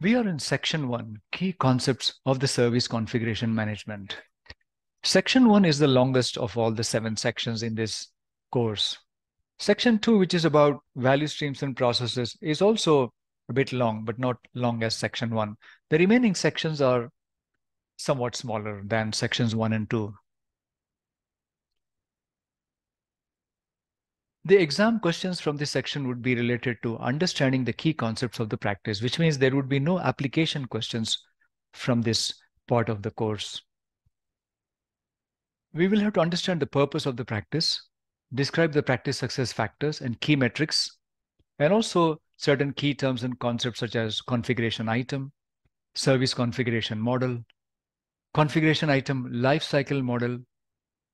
We are in section one, key concepts of the service configuration management. Section one is the longest of all the seven sections in this course. Section two, which is about value streams and processes, is also a bit long, but not long as section one. The remaining sections are somewhat smaller than sections one and two. The exam questions from this section would be related to understanding the key concepts of the practice, which means there would be no application questions from this part of the course. We will have to understand the purpose of the practice, describe the practice success factors and key metrics, and also certain key terms and concepts such as configuration item, service configuration model, configuration item lifecycle model,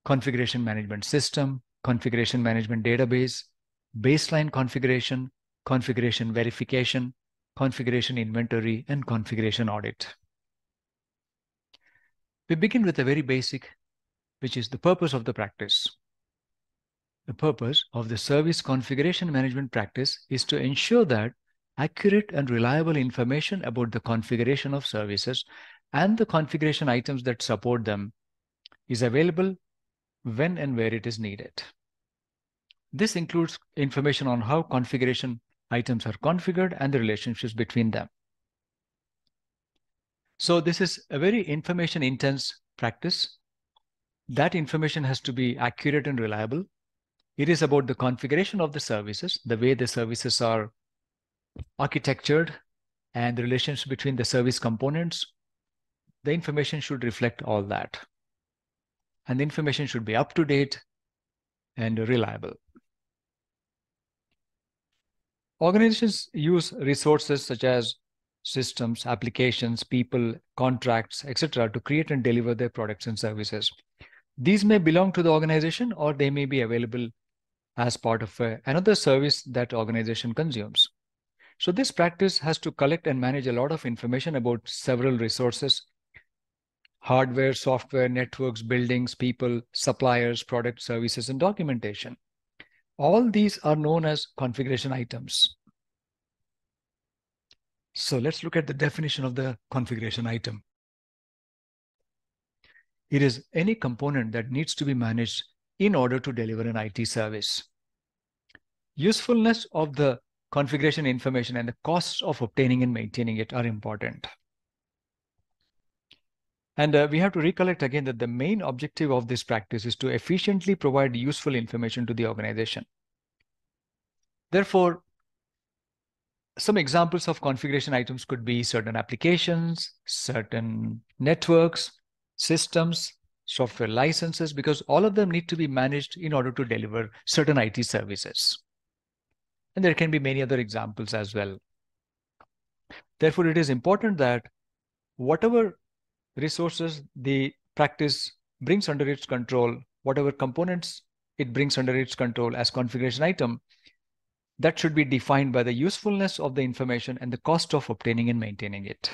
configuration management system, configuration management database, baseline configuration, configuration verification, configuration inventory, and configuration audit. We begin with a very basic, which is the purpose of the practice. The purpose of the service configuration management practice is to ensure that accurate and reliable information about the configuration of services and the configuration items that support them is available when and where it is needed. This includes information on how configuration items are configured and the relationships between them. So this is a very information intense practice. That information has to be accurate and reliable. It is about the configuration of the services, the way the services are architectured and the relationship between the service components. The information should reflect all that and the information should be up to date and reliable. Organizations use resources such as systems, applications, people, contracts, etc., to create and deliver their products and services. These may belong to the organization or they may be available as part of a, another service that organization consumes. So this practice has to collect and manage a lot of information about several resources hardware, software, networks, buildings, people, suppliers, product, services, and documentation. All these are known as configuration items. So let's look at the definition of the configuration item. It is any component that needs to be managed in order to deliver an IT service. Usefulness of the configuration information and the costs of obtaining and maintaining it are important. And uh, we have to recollect again that the main objective of this practice is to efficiently provide useful information to the organization. Therefore, some examples of configuration items could be certain applications, certain networks, systems, software licenses, because all of them need to be managed in order to deliver certain IT services. And there can be many other examples as well. Therefore, it is important that whatever resources the practice brings under its control, whatever components it brings under its control as configuration item, that should be defined by the usefulness of the information and the cost of obtaining and maintaining it.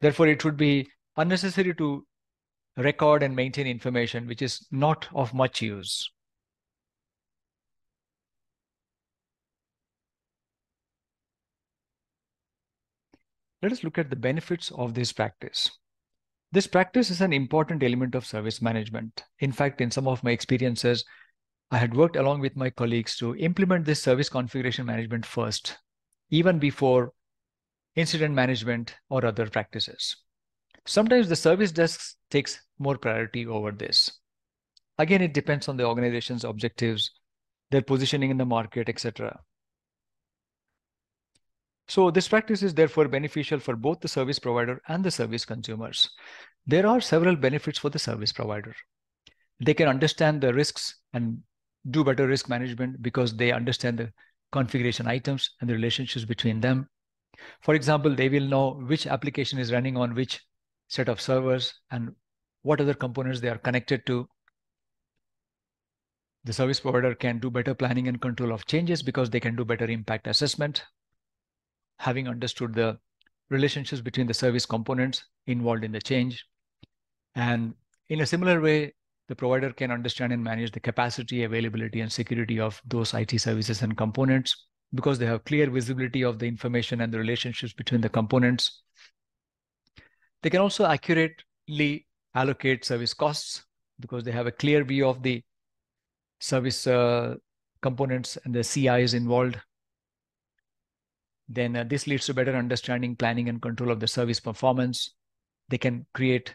Therefore, it would be unnecessary to record and maintain information which is not of much use. Let us look at the benefits of this practice. This practice is an important element of service management. In fact, in some of my experiences, I had worked along with my colleagues to implement this service configuration management first, even before incident management or other practices. Sometimes the service desk takes more priority over this. Again, it depends on the organization's objectives, their positioning in the market, etc. So this practice is therefore beneficial for both the service provider and the service consumers. There are several benefits for the service provider. They can understand the risks and do better risk management because they understand the configuration items and the relationships between them. For example, they will know which application is running on which set of servers and what other components they are connected to. The service provider can do better planning and control of changes because they can do better impact assessment having understood the relationships between the service components involved in the change. And in a similar way, the provider can understand and manage the capacity, availability, and security of those IT services and components. because they have clear visibility of the information and the relationships between the components. They can also accurately allocate service costs because they have a clear view of the service uh, components and the CIs involved. Then uh, this leads to better understanding, planning, and control of the service performance. They can create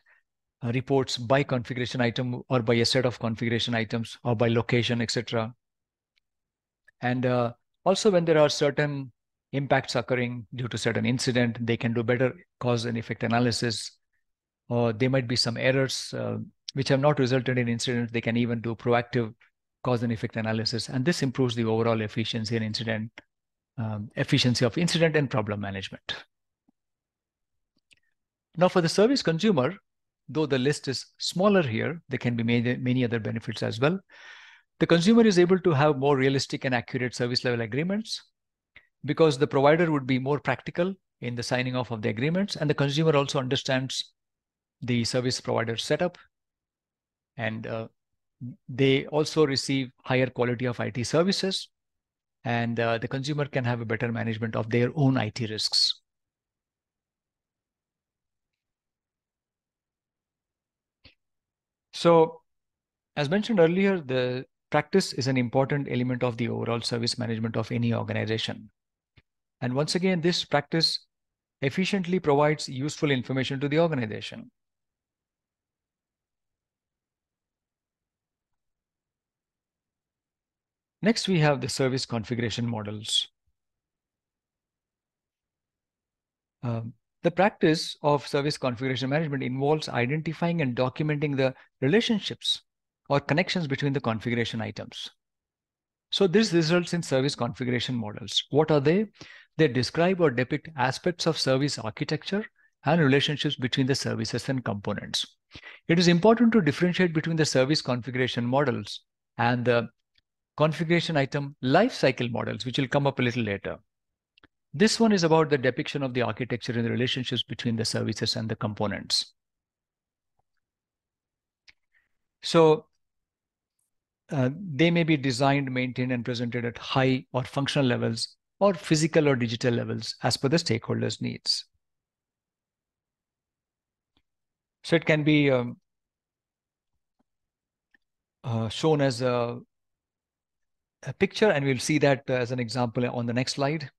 uh, reports by configuration item or by a set of configuration items or by location, etc. And uh, also when there are certain impacts occurring due to certain incident, they can do better cause and effect analysis. Or there might be some errors uh, which have not resulted in incidents. They can even do proactive cause and effect analysis. And this improves the overall efficiency and incident um, efficiency of incident and problem management. Now for the service consumer, though the list is smaller here, there can be many, many other benefits as well. The consumer is able to have more realistic and accurate service level agreements because the provider would be more practical in the signing off of the agreements and the consumer also understands the service provider setup and uh, they also receive higher quality of IT services and uh, the consumer can have a better management of their own IT risks. So as mentioned earlier, the practice is an important element of the overall service management of any organization. And once again, this practice efficiently provides useful information to the organization. Next, we have the service configuration models. Um, the practice of service configuration management involves identifying and documenting the relationships or connections between the configuration items. So this results in service configuration models. What are they? They describe or depict aspects of service architecture and relationships between the services and components. It is important to differentiate between the service configuration models and the configuration item lifecycle models, which will come up a little later. This one is about the depiction of the architecture and the relationships between the services and the components. So uh, they may be designed, maintained, and presented at high or functional levels or physical or digital levels as per the stakeholders' needs. So it can be um, uh, shown as a a picture and we'll see that as an example on the next slide.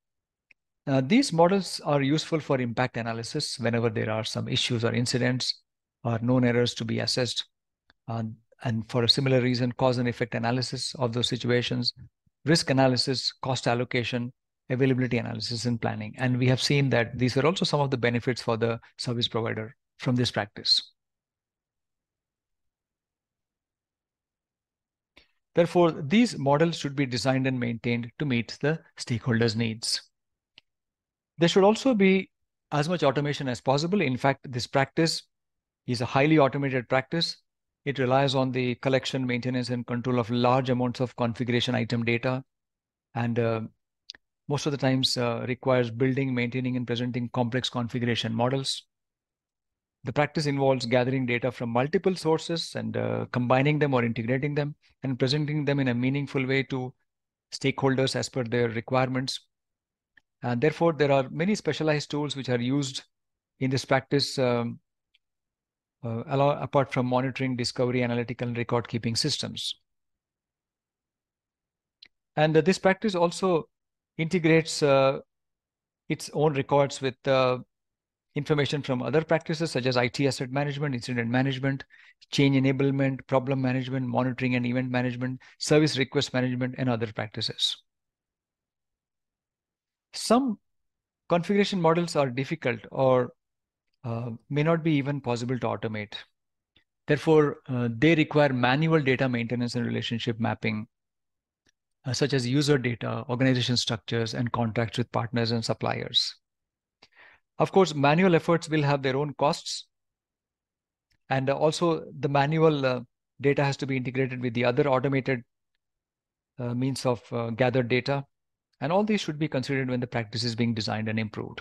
Uh, these models are useful for impact analysis whenever there are some issues or incidents or known errors to be assessed. Uh, and for a similar reason, cause and effect analysis of those situations, risk analysis, cost allocation, availability analysis and planning. And we have seen that these are also some of the benefits for the service provider from this practice. Therefore, these models should be designed and maintained to meet the stakeholders' needs. There should also be as much automation as possible. In fact, this practice is a highly automated practice. It relies on the collection, maintenance, and control of large amounts of configuration item data. And uh, most of the times uh, requires building, maintaining, and presenting complex configuration models. The practice involves gathering data from multiple sources and uh, combining them or integrating them and presenting them in a meaningful way to stakeholders as per their requirements. And therefore, there are many specialized tools which are used in this practice um, uh, apart from monitoring, discovery, analytical, and record keeping systems. And uh, this practice also integrates uh, its own records with uh, information from other practices such as IT asset management, incident management, change enablement, problem management, monitoring and event management, service request management, and other practices. Some configuration models are difficult or uh, may not be even possible to automate. Therefore, uh, they require manual data maintenance and relationship mapping, uh, such as user data, organization structures, and contracts with partners and suppliers. Of course, manual efforts will have their own costs. And also the manual uh, data has to be integrated with the other automated uh, means of uh, gathered data. And all these should be considered when the practice is being designed and improved.